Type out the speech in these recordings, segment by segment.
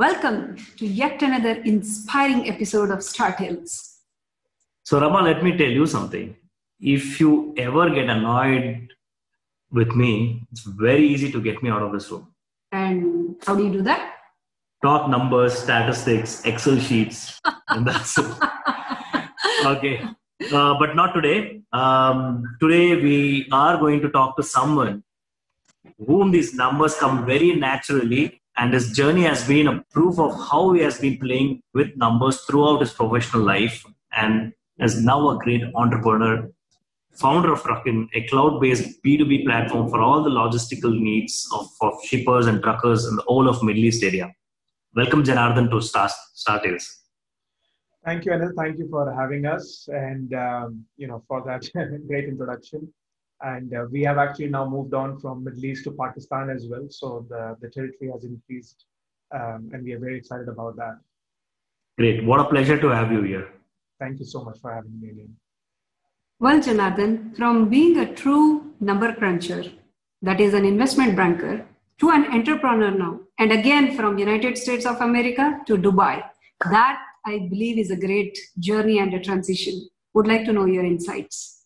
Welcome to yet another inspiring episode of Star Tales. So, Rama, let me tell you something. If you ever get annoyed with me, it's very easy to get me out of this room. And how do you do that? Talk numbers, statistics, Excel sheets, and that's it. Okay. Uh, but not today. Um, today, we are going to talk to someone whom these numbers come very naturally and his journey has been a proof of how he has been playing with numbers throughout his professional life and is now a great entrepreneur founder of Trukkin, a cloud-based b2b platform for all the logistical needs of, of shippers and truckers in the whole of middle east area. Welcome janardan to star, star tales. Thank you anil. Thank you for having us and um, you know for that great introduction and uh, we have actually now moved on from Middle East to Pakistan as well. So the, the territory has increased, um, and we are very excited about that. Great. What a pleasure to have you here. Thank you so much for having me again. Well, Janardan, from being a true number cruncher, that is an investment banker, to an entrepreneur now, and again from United States of America to Dubai, that I believe is a great journey and a transition. Would like to know your insights.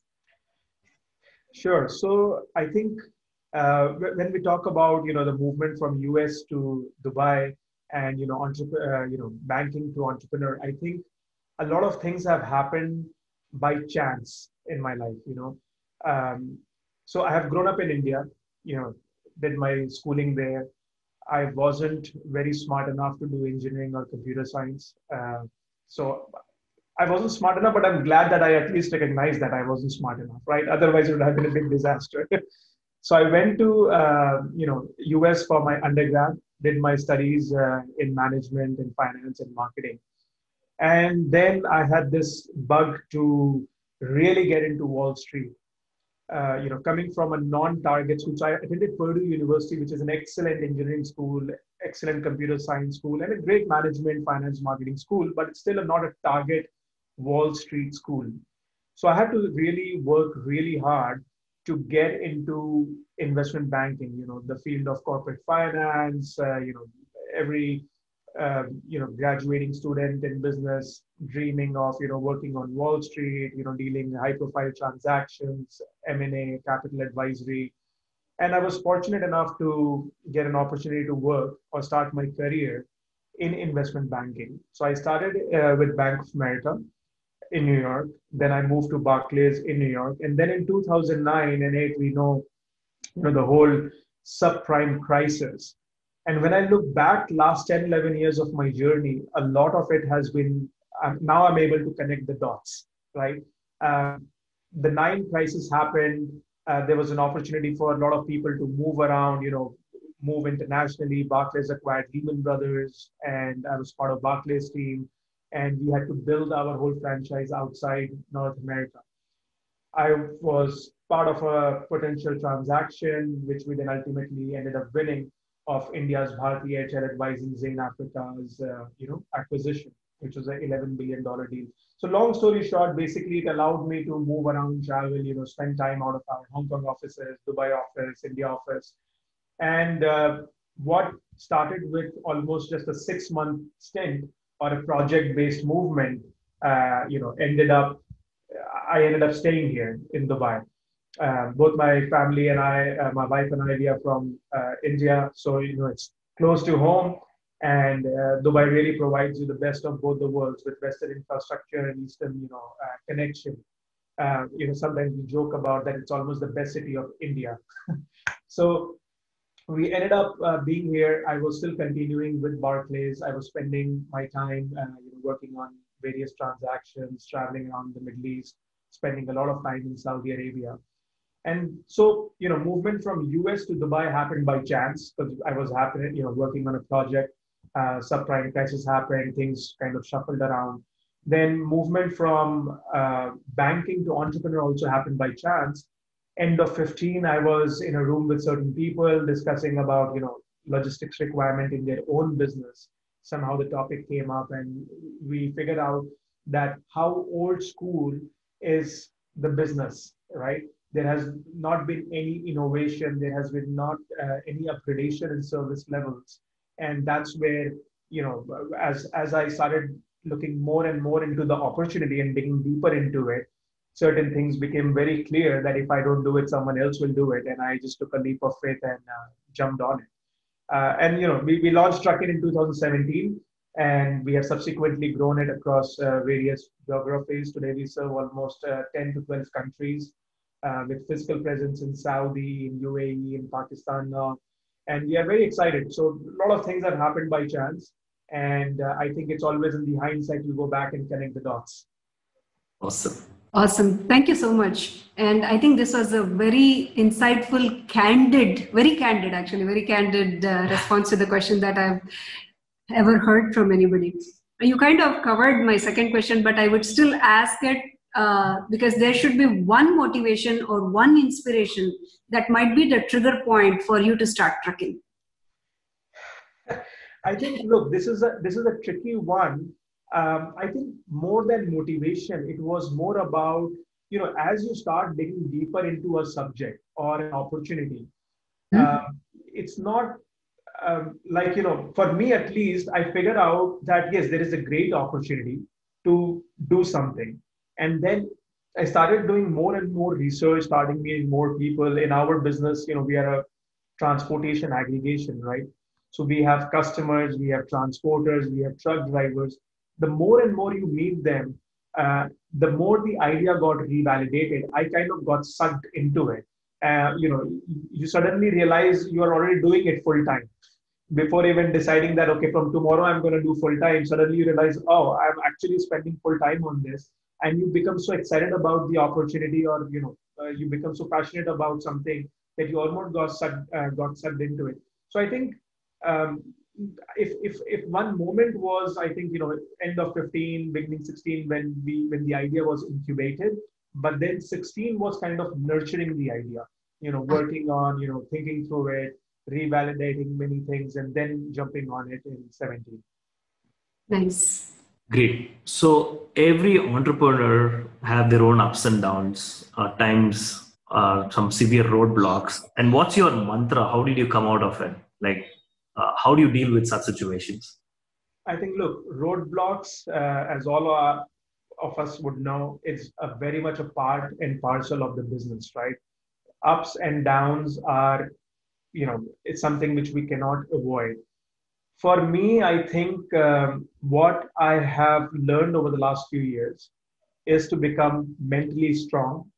Sure. So I think uh, when we talk about you know the movement from US to Dubai and you know entrep- uh, you know banking to entrepreneur, I think a lot of things have happened by chance in my life. You know, um, so I have grown up in India. You know, did my schooling there. I wasn't very smart enough to do engineering or computer science. Uh, so I wasn't smart enough, but I'm glad that I at least recognized that I wasn't smart enough, right? Otherwise, it would have been a big disaster. so I went to uh, you know US for my undergrad, did my studies uh, in management and finance and marketing, and then I had this bug to really get into Wall Street. Uh, you know, coming from a non-target school, so I attended Purdue University, which is an excellent engineering school, excellent computer science school, and a great management, finance, marketing school, but it's still not a target Wall Street school. So I had to really work really hard to get into investment banking, you know, the field of corporate finance, uh, you know, every, uh, you know, graduating student in business dreaming of, you know, working on Wall Street, you know, dealing high profile transactions, M&A, capital advisory. And I was fortunate enough to get an opportunity to work or start my career in investment banking. So I started uh, with Bank of America in New York. Then I moved to Barclays in New York. And then in 2009 and 8, we know, you know, the whole subprime crisis. And when I look back last 10, 11 years of my journey, a lot of it has been, um, now I'm able to connect the dots, right? Uh, the nine crisis happened. Uh, there was an opportunity for a lot of people to move around, you know, move internationally. Barclays acquired Lehman Brothers, and I was part of Barclays team and we had to build our whole franchise outside North America. I was part of a potential transaction, which we then ultimately ended up winning of India's Bharti Airtel advising Zain Africa's uh, you know acquisition, which was an 11 billion dollar deal. So long story short, basically it allowed me to move around, travel, you know, spend time out of our Hong Kong offices, Dubai office, India office, and uh, what started with almost just a six month stint or a project-based movement, uh, you know, ended up, I ended up staying here in Dubai. Uh, both my family and I, uh, my wife and I, we are from uh, India, so you know it's close to home, and uh, Dubai really provides you the best of both the worlds with Western infrastructure and Eastern, you know, uh, connection. you know, sometimes we joke about that it's almost the best city of India. so we ended up uh, being here. I was still continuing with Barclays. I was spending my time uh, you know, working on various transactions, traveling around the Middle East, spending a lot of time in Saudi Arabia. And so, you know, movement from US to Dubai happened by chance because I was happening, you know, working on a project. Uh, subprime crisis happened, things kind of shuffled around. Then movement from uh, banking to entrepreneur also happened by chance end of 15 i was in a room with certain people discussing about you know logistics requirement in their own business. Somehow the topic came up and we figured out that how old school is the business right? There has not been any innovation there has been not uh, any upgradation in service levels. And that's where you know as as i started looking more and more into the opportunity and digging deeper into it certain things became very clear that if i don't do it someone else will do it and i just took a leap of faith and uh, jumped on it uh, and you know we, we launched trukkin in 2017 and we have subsequently grown it across uh, various geographies today we serve almost uh, 10 to 12 countries uh, with physical presence in saudi in uae in pakistan and we are very excited. So a lot of things have happened by chance, and uh, I think it's always in the hindsight you go back and connect the dots. Awesome. Awesome. Thank you so much. And I think this was a very insightful, candid, very candid, actually, very candid uh, response to the question that I've ever heard from anybody. You kind of covered my second question, but I would still ask it uh, because there should be one motivation or one inspiration that might be the trigger point for you to start trucking i think look this is a this is a tricky one um, i think more than motivation it was more about you know as you start digging deeper into a subject or an opportunity mm-hmm. uh, it's not um, like you know for me at least i figured out that yes there is a great opportunity to do something and then I started doing more and more research, starting meeting more people in our business. You know, we are a transportation aggregation, right? So we have customers, we have transporters, we have truck drivers. The more and more you meet them, uh, the more the idea got revalidated. I kind of got sucked into it. Uh, you know, you suddenly realize you are already doing it full time before even deciding that okay from tomorrow i'm going to do full time suddenly you realize oh i'm actually spending full time on this and you become so excited about the opportunity or you know uh, you become so passionate about something that you almost got sucked, uh, got sucked into it so i think um, if, if if one moment was i think you know end of 15 beginning 16 when we when the idea was incubated but then 16 was kind of nurturing the idea you know working on you know thinking through it revalidating many things and then jumping on it in 17 nice Great. So every entrepreneur have their own ups and downs, uh, times uh, some severe roadblocks. And what's your mantra? How did you come out of it? Like, uh, how do you deal with such situations? I think, look, roadblocks, uh, as all our, of us would know, is a very much a part and parcel of the business, right? Ups and downs are, you know, it's something which we cannot avoid for me, I think um, what I have learned over the last few years is to become mentally strong.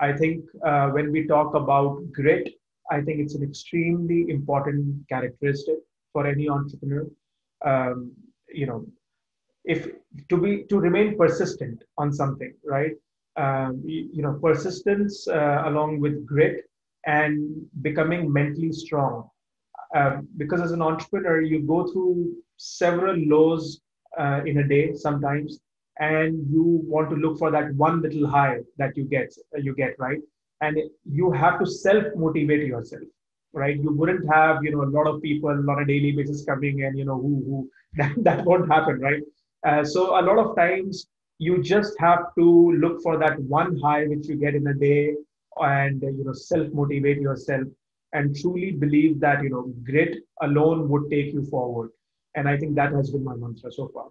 I think uh, when we talk about grit, I think it's an extremely important characteristic for any entrepreneur. Um, you know, if to be to remain persistent on something, right? Um, you, you, know, persistence uh, along with grit and becoming mentally strong um, because as an entrepreneur, you go through several lows uh, in a day sometimes, and you want to look for that one little high that you get, uh, you get right, and you have to self motivate yourself, right? You wouldn't have you know a lot of people on a daily basis coming and you know who who that, that won't happen, right? Uh, so a lot of times you just have to look for that one high which you get in a day and you know self motivate yourself and truly believe that you know grit alone would take you forward and i think that has been my mantra so far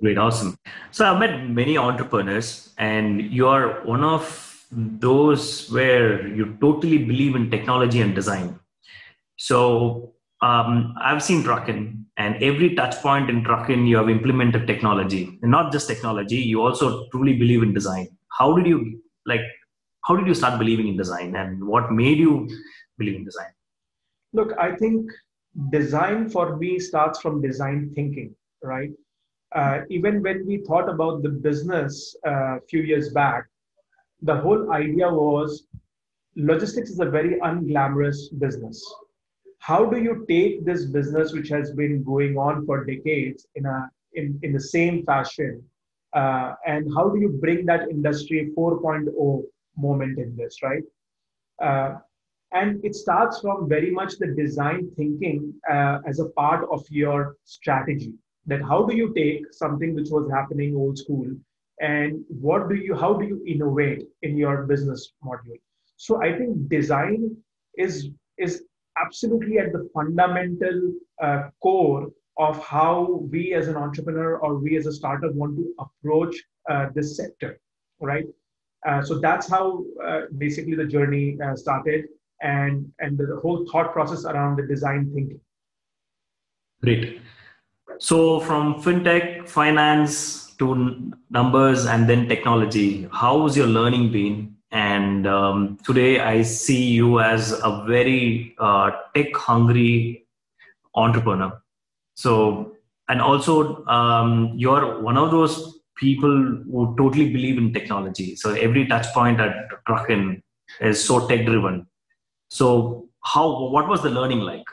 great awesome so i've met many entrepreneurs and you're one of those where you totally believe in technology and design so um, I've seen Trukkin, and every touch point in Trukkin, you have implemented technology, and not just technology. You also truly believe in design. How did you like? how did you start believing in design and what made you believe in design look i think design for me starts from design thinking right uh, even when we thought about the business a uh, few years back the whole idea was logistics is a very unglamorous business how do you take this business which has been going on for decades in a in, in the same fashion uh, and how do you bring that industry 4.0 moment in this, right? Uh, and it starts from very much the design thinking uh, as a part of your strategy. That how do you take something which was happening old school and what do you how do you innovate in your business model? So I think design is is absolutely at the fundamental uh, core of how we as an entrepreneur or we as a startup want to approach uh, this sector, right? Uh, so that's how uh, basically the journey uh, started and, and the whole thought process around the design thinking. Great. So from fintech, finance to numbers and then technology, how has your learning been? And um, today I see you as a very uh, tech hungry entrepreneur. So, and also um, you're one of those people who totally believe in technology. So every touch point at Trukkin is so tech driven. So how, what was the learning like?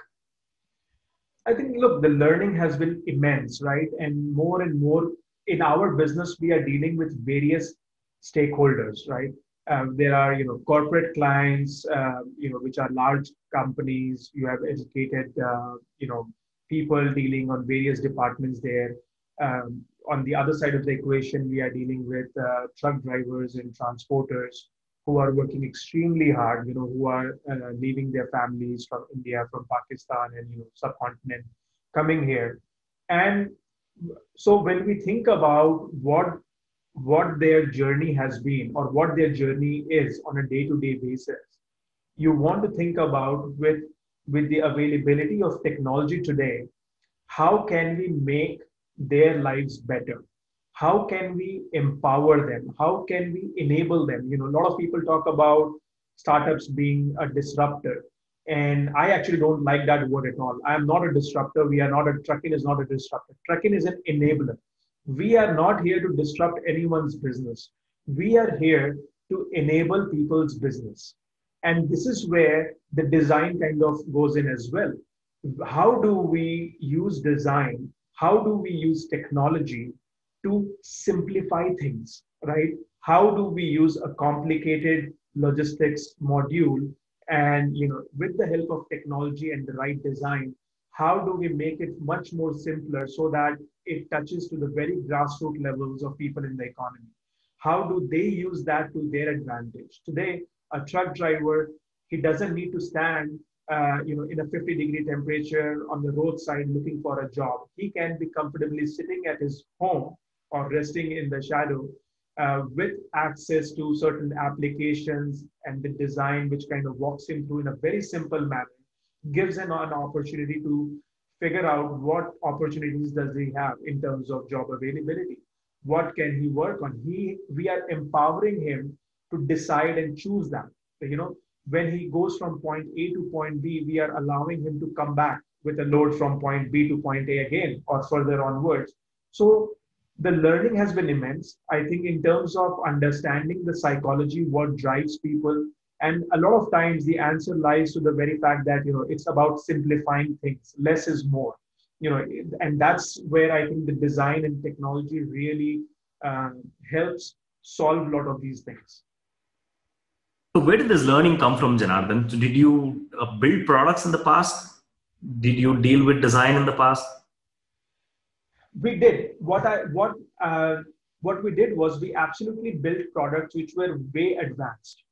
I think, look, the learning has been immense, right? And more and more in our business, we are dealing with various stakeholders, right? Um, there are, you know, corporate clients, uh, you know, which are large companies. You have educated, uh, you know, people dealing on various departments there. Um, on the other side of the equation, we are dealing with uh, truck drivers and transporters who are working extremely hard, you know, who are uh, leaving their families from India, from Pakistan, and you know, subcontinent, coming here. And so, when we think about what what their journey has been or what their journey is on a day-to-day basis, you want to think about with with the availability of technology today, how can we make their lives better? How can we empower them? How can we enable them? You know, a lot of people talk about startups being a disruptor. And I actually don't like that word at all. I am not a disruptor. We are not a Trukkin is not a disruptor. Trukkin is an enabler. We are not here to disrupt anyone's business. We are here to enable people's business. And this is where the design kind of goes in as well. How do we use design how do we use technology to simplify things, right? How do we use a complicated logistics module and, you know, with the help of technology and the right design, how do we make it much more simpler so that it touches to the very grassroots levels of people in the economy? How do they use that to their advantage? Today, a truck driver, he doesn't need to stand uh, you know, in a 50 degree temperature on the roadside looking for a job. He can be comfortably sitting at his home or resting in the shadow uh, with access to certain applications and the design, which kind of walks him through in a very simple manner, gives him an opportunity to figure out what opportunities does he have in terms of job availability. What can he work on? He, we are empowering him to decide and choose that. You know, when he goes from point A to point B, we are allowing him to come back with a load from point B to point A again or further onwards. So the learning has been immense. I think in terms of understanding the psychology, what drives people, and a lot of times the answer lies to the very fact that you know it's about simplifying things. Less is more. You know, and that's where I think the design and technology really uh, helps solve a lot of these things. So where did this learning come from, Janardan? So did you uh, build products in the past? Did you deal with design in the past? We did. What I what uh, what we did was we absolutely built products which were way advanced,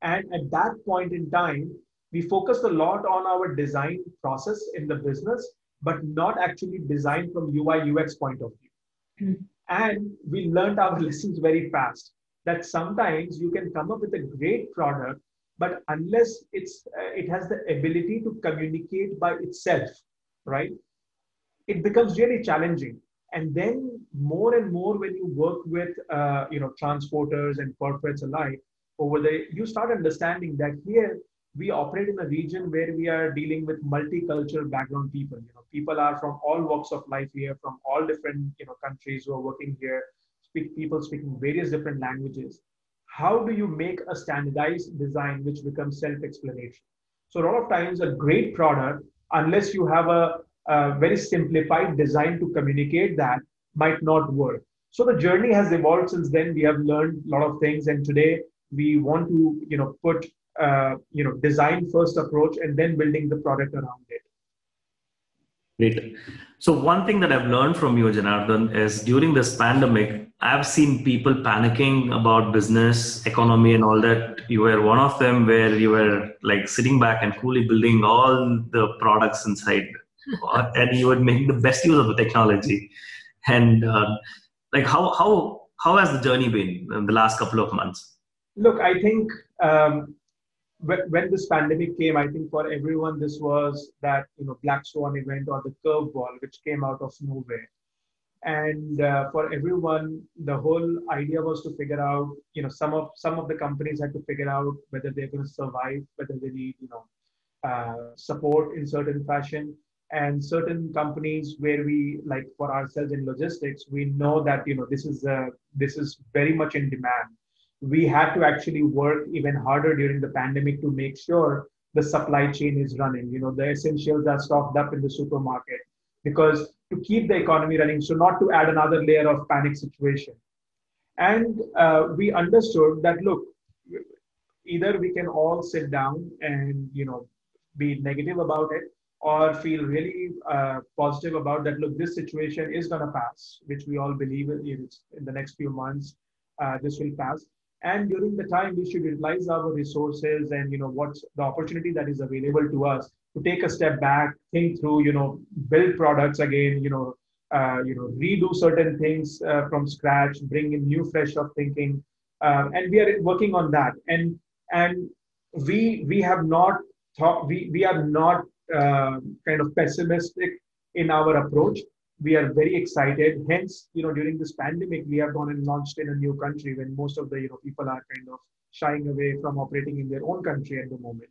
and at that point in time, we focused a lot on our design process in the business, but not actually design from UI UX point of view. Mm-hmm. And we learned our lessons very fast that sometimes you can come up with a great product but unless it's uh, it has the ability to communicate by itself right it becomes really challenging. And then more and more when you work with uh, you know transporters and corporates alike over there you start understanding that here we operate in a region where we are dealing with multicultural background people. You know people are from all walks of life here from all different you know countries who are working here. Speak people speaking various different languages. How do you make a standardized design which becomes self-explanatory? So a lot of times a great product unless you have a, a very simplified design to communicate that might not work so the journey has evolved since then we have learned a lot of things and today we want to you know put uh, you know design first approach and then building the product around it Great. So one thing that I've learned from you, Janardan, is during this pandemic, I've seen people panicking about business, economy, and all that. You were one of them where you were like sitting back and coolly building all the products inside, and you would make the best use of the technology. And uh, like, how how how has the journey been in the last couple of months? Look, I think um, when this pandemic came, I think for everyone this was that you know black swan event or the curveball which came out of nowhere and uh, for everyone the whole idea was to figure out you know some of some of the companies had to figure out whether they're going to survive whether they need you know uh, support in certain fashion and certain companies where we like for ourselves in logistics we know that you know this is uh, this is very much in demand we had to actually work even harder during the pandemic to make sure the supply chain is running you know the essentials are stocked up in the supermarket because to keep the economy running, so not to add another layer of panic situation. And uh, we understood that look, either we can all sit down and you know be negative about it, or feel really uh, positive about that. Look, this situation is going to pass, which we all believe in, in the next few months. Uh, this will pass and during the time we should utilize our resources and you know what's the opportunity that is available to us to take a step back think through you know build products again you know uh, you know redo certain things uh, from scratch bring in new fresh of thinking uh, and we are working on that and and we we have not thought we we are not uh, kind of pessimistic in our approach we are very excited. Hence, you know, during this pandemic, we have gone and launched in a new country when most of the you know people are kind of shying away from operating in their own country at the moment.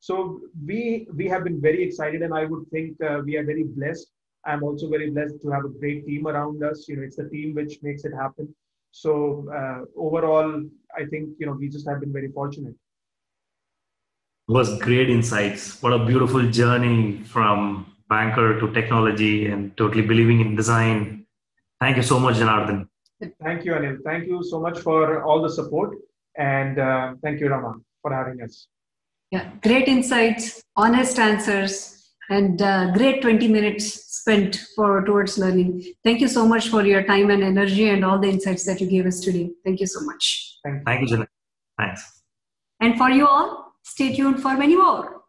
So we we have been very excited, and I would think uh, we are very blessed. I'm also very blessed to have a great team around us. You know, it's the team which makes it happen. So uh, overall, I think you know we just have been very fortunate. It was great insights. What a beautiful journey from banker to technology and totally believing in design. Thank you so much, Janardan. Thank you, Anil. Thank you so much for all the support. And uh, thank you, Rama, for having us. Yeah, great insights, honest answers, and uh, great 20 minutes spent for towards learning. Thank you so much for your time and energy and all the insights that you gave us today. Thank you so much. Thank you, Thank you Janardan. Thanks. And for you all, stay tuned for many more.